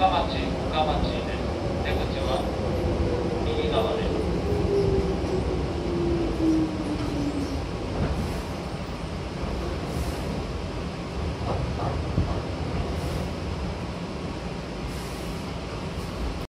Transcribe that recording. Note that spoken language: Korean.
까맣지 까맣지